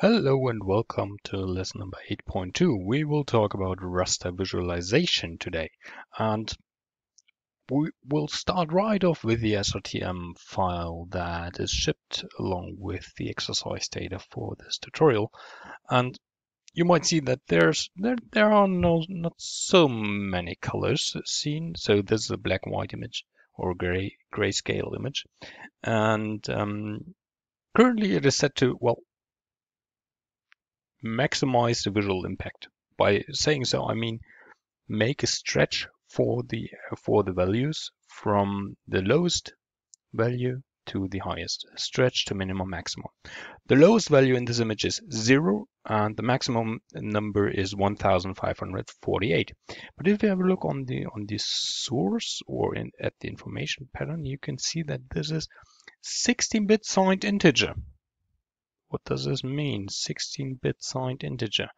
Hello and welcome to lesson number 8.2. We will talk about raster visualization today. And we will start right off with the SRTM file that is shipped along with the exercise data for this tutorial. And you might see that there's there, there are no not so many colors seen. So this is a black and white image or gray grayscale image. And um, currently it is set to, well, maximize the visual impact. By saying so, I mean make a stretch for the for the values from the lowest value to the highest stretch to minimum maximum. The lowest value in this image is zero and the maximum number is 1548. But if you have a look on the on the source or in at the information pattern, you can see that this is 16-bit signed integer. What does this mean? 16-bit signed integer.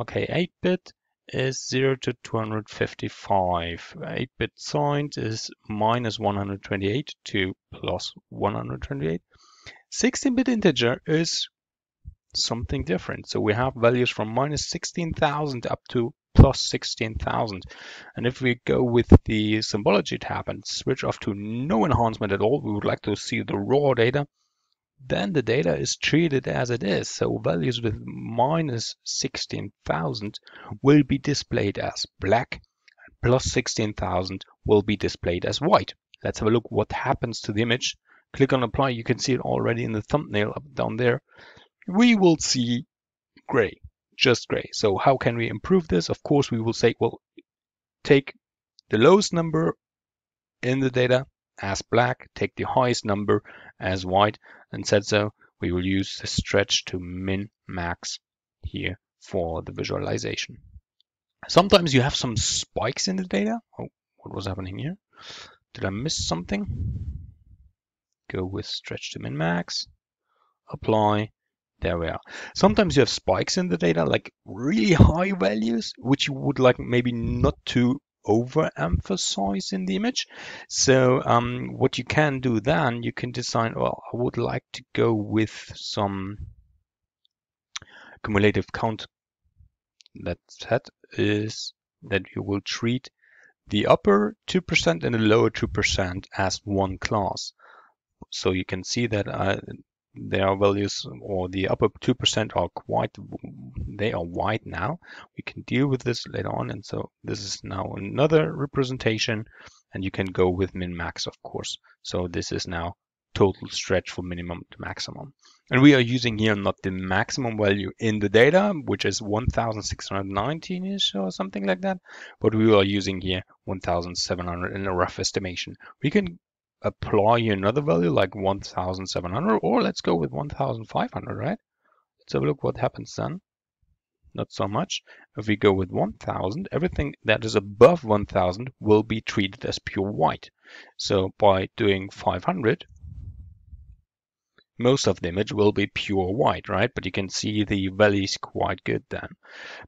Okay, 8-bit is 0 to 255. 8-bit signed is minus 128 to plus 128. 16-bit integer is something different. So we have values from minus 16,000 up to plus 16,000. And if we go with the symbology tab and switch off to no enhancement at all, we would like to see the raw data then the data is treated as it is. So values with minus 16,000 will be displayed as black, plus 16,000 will be displayed as white. Let's have a look what happens to the image. Click on apply, you can see it already in the thumbnail up down there. We will see gray, just gray. So how can we improve this? Of course, we will say, well, take the lowest number in the data as black, take the highest number as white, and said so, we will use the stretch to min max here for the visualization. Sometimes you have some spikes in the data. Oh, what was happening here? Did I miss something? Go with stretch to min max, apply. There we are. Sometimes you have spikes in the data, like really high values, which you would like maybe not to overemphasize in the image. So um, what you can do then, you can design, well, I would like to go with some cumulative count. That set is that you will treat the upper 2% and the lower 2% as one class. So you can see that uh, their values or the upper 2% are quite, they are white now. We can deal with this later on. And so this is now another representation and you can go with min max, of course. So this is now total stretch from minimum to maximum. And we are using here not the maximum value in the data, which is 1619-ish or something like that, but we are using here 1700 in a rough estimation. We can apply another value like 1700 or let's go with 1500 right? Let's have a look what happens then. Not so much. If we go with 1000 everything that is above 1000 will be treated as pure white. So by doing 500 most of the image will be pure white right? But you can see the values quite good then.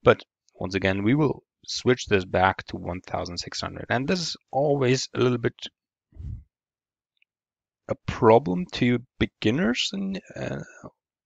But once again we will switch this back to 1600 and this is always a little bit a problem to beginners in, uh,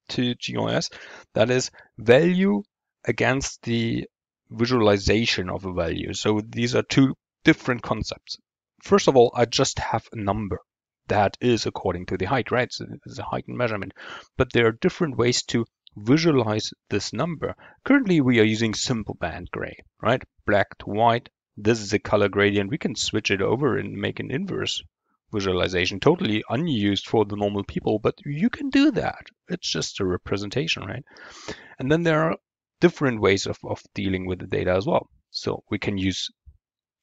to GIS. That is value against the visualization of a value. So these are two different concepts. First of all, I just have a number that is according to the height, right? So it's a height measurement. But there are different ways to visualize this number. Currently, we are using simple band gray, right? Black to white. This is a color gradient. We can switch it over and make an inverse visualization, totally unused for the normal people, but you can do that. It's just a representation, right? And then there are different ways of, of dealing with the data as well. So we can use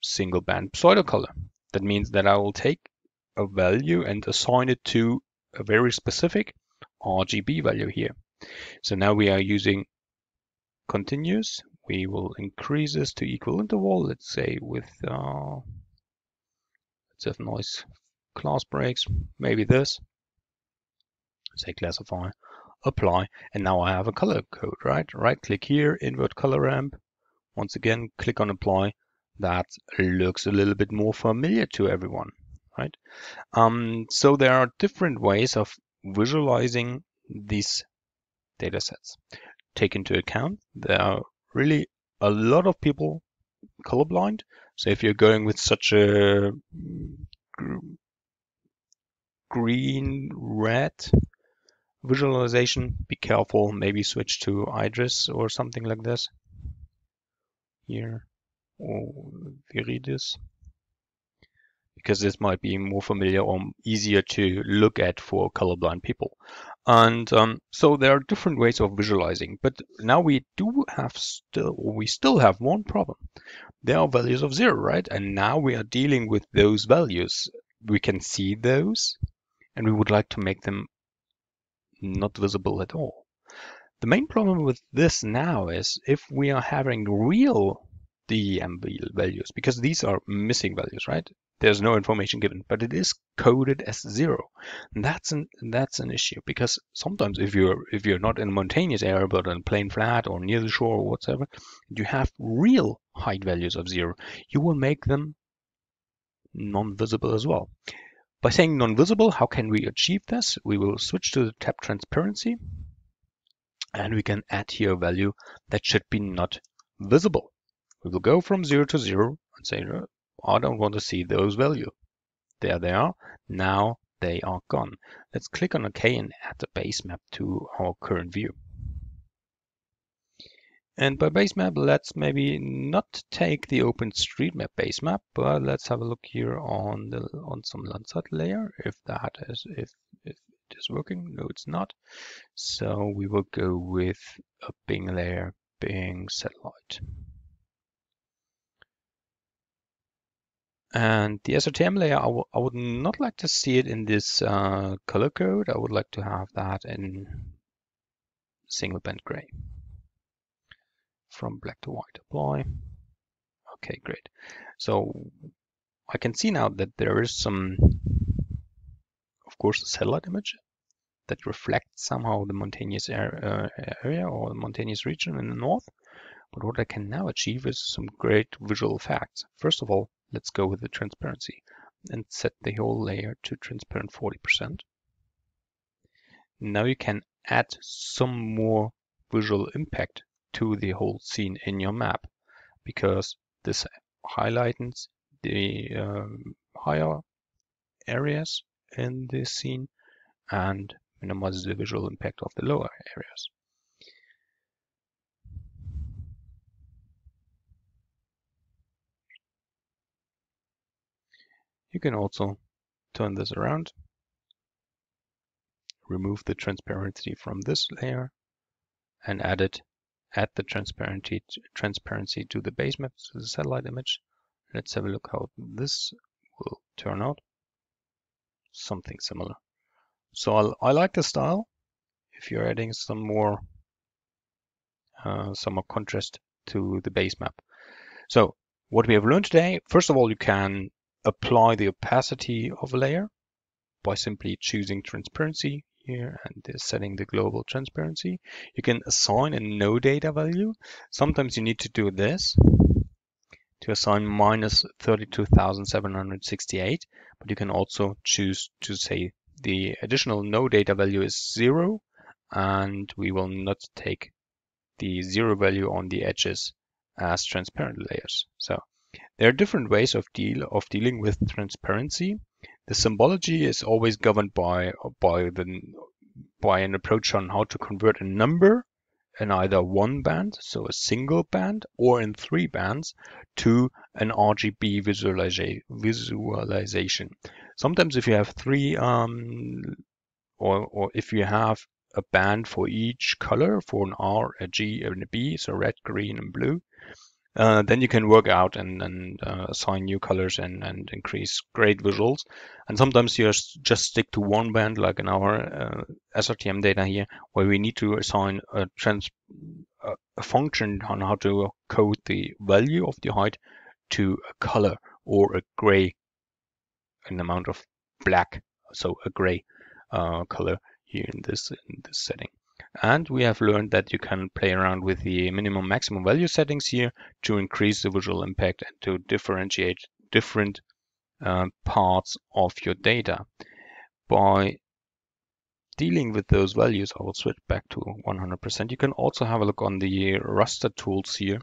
single band pseudocolor. That means that I will take a value and assign it to a very specific RGB value here. So now we are using continuous. We will increase this to equal interval, let's say with, uh, let's have noise class breaks, maybe this, say classify, apply, and now I have a color code, right? Right click here, invert color ramp. Once again, click on apply. That looks a little bit more familiar to everyone, right? Um, so there are different ways of visualizing these data sets. take into account. There are really a lot of people colorblind. So if you're going with such a green red visualization, be careful. Maybe switch to Viridis or something like this. Here or Viridis because this might be more familiar or easier to look at for colorblind people. And um, so there are different ways of visualizing, but now we do have still, we still have one problem. There are values of zero, right? And now we are dealing with those values. We can see those and we would like to make them not visible at all. The main problem with this now is if we are having real DEM values, because these are missing values, right? there's no information given, but it is coded as zero. And that's an that's an issue because sometimes if you're if you're not in a mountainous area but in a plain flat or near the shore or whatever, you have real height values of zero, you will make them non-visible as well. By saying non-visible, how can we achieve this? We will switch to the tab transparency and we can add here a value that should be not visible. We will go from zero to zero and say I don't want to see those values. There they are. Now they are gone. Let's click on OK and add the base map to our current view. And by base map, let's maybe not take the OpenStreetMap base map, but let's have a look here on the on some Landsat layer if that is if if it is working. No, it's not. So we will go with a Bing layer, Bing satellite. And the SRTM layer, I, I would not like to see it in this uh, color code. I would like to have that in single band gray. From black to white, apply. Okay, great. So I can see now that there is some, of course, a satellite image that reflects somehow the mountainous area, uh, area or the mountainous region in the north. But what I can now achieve is some great visual effects. First of all, let's go with the transparency and set the whole layer to transparent 40%. Now you can add some more visual impact to the whole scene in your map because this highlights the um, higher areas in the scene and minimizes the visual impact of the lower areas. You can also turn this around, remove the transparency from this layer and add it add the transparency transparency to the base map to the satellite image. Let's have a look how this will turn out. Something similar. So I'll, i like the style. If you're adding some more uh, some more contrast to the base map. So what we have learned today, first of all, you can apply the opacity of a layer by simply choosing transparency here and setting the global transparency. You can assign a no data value. Sometimes you need to do this to assign minus 32,768, but you can also choose to say the additional no data value is zero and we will not take the zero value on the edges as transparent layers. So there are different ways of deal of dealing with transparency. The symbology is always governed by by the by an approach on how to convert a number in either one band, so a single band, or in three bands to an RGB visualization. Sometimes if you have three um, or, or if you have a band for each color for an R, a G, and a B, so red, green, and blue, uh, then you can work out and, and uh, assign new colors and, and increase great visuals. And sometimes you just stick to one band, like in our uh, SRTM data here, where we need to assign a, trans a function on how to code the value of the height to a color or a gray, an amount of black, so a gray uh, color here in this in this setting. And we have learned that you can play around with the minimum maximum value settings here to increase the visual impact and to differentiate different uh, parts of your data. By dealing with those values, I will switch back to 100%. You can also have a look on the raster tools here,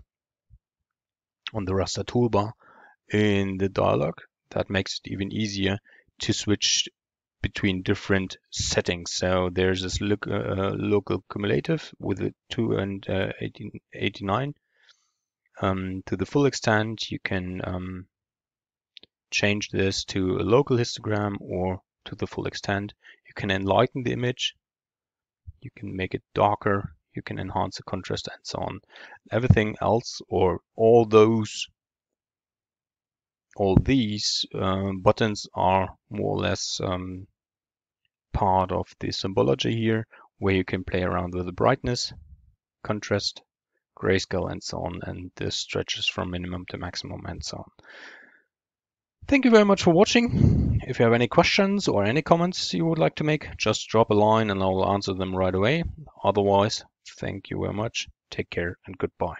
on the raster toolbar in the dialog. That makes it even easier to switch between different settings. So there's this look, uh, uh local cumulative with a 2 and uh, 18, 89. Um, to the full extent, you can um, change this to a local histogram or to the full extent. You can enlighten the image. You can make it darker. You can enhance the contrast and so on. Everything else or all those all these uh, buttons are more or less um, part of the symbology here where you can play around with the brightness, contrast, grayscale and so on and the stretches from minimum to maximum and so on. Thank you very much for watching. If you have any questions or any comments you would like to make, just drop a line and I will answer them right away. Otherwise, thank you very much. Take care and goodbye.